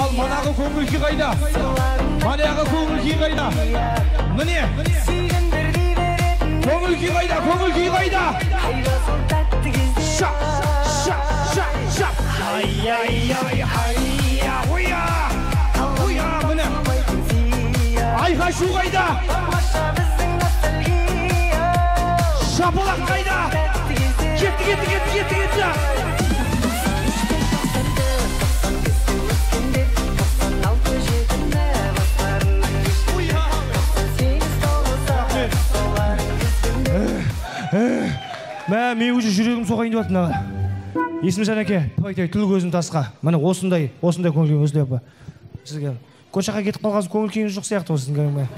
ал манағы көңіл күй қайда? Манағы көңіл күй қайда? Міне? Көңіл күй қайда? Көңіл күй қайда? Ша ша ша ша ай ай ай ай айқай шу қайда? Шапалақ қайда? мә мен уже жүрегім соғайын деп жатыр мынаған. Есімжан әке тәй тіл көзім тасқа. Міне осындай осындай көңіл күйің үзіле сізге. Көрші жаққа кетіп қалғансыз көңіл күйіңіз жоқ сияқты ғой сіздің